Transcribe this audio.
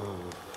Oh.